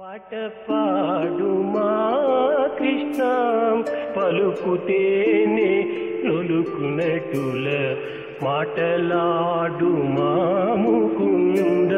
పాట పాడుమా కృష్ణ పలుకుతేనే నొలుకునటుల మాటలాడుమా ముకుంద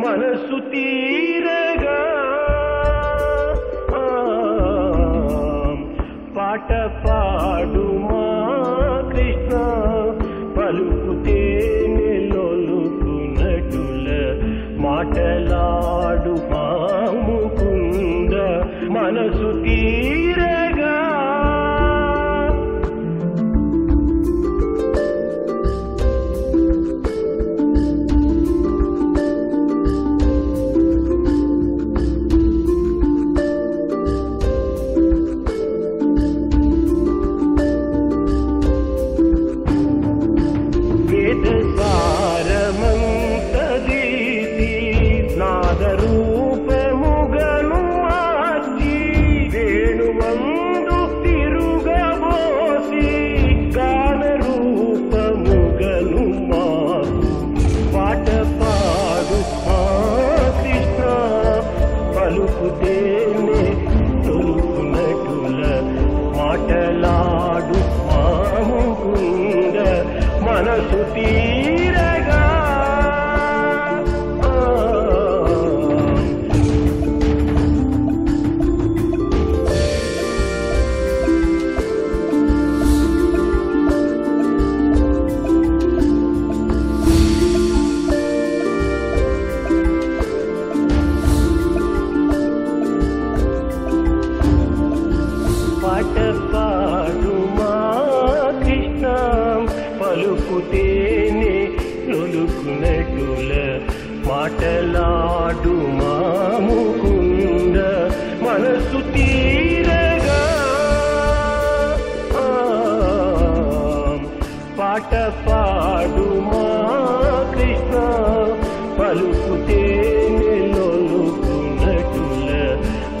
మనసు తీరగా. పాట పాడుమా కృష్ణ పలుకుతేనే నొలుకునటుల మాటలా మనసు తీరగా మనసు పలుకుతేనే లొలుకునటుల మాటలాడు మాముకుంద మనసు తీరగా. పాట పాడు మా కృష్ణ పలుకుతేనే లొలుకునటుల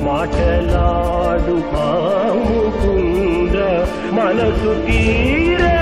మాటలాడు మాముకుంద మనసు తీరగా.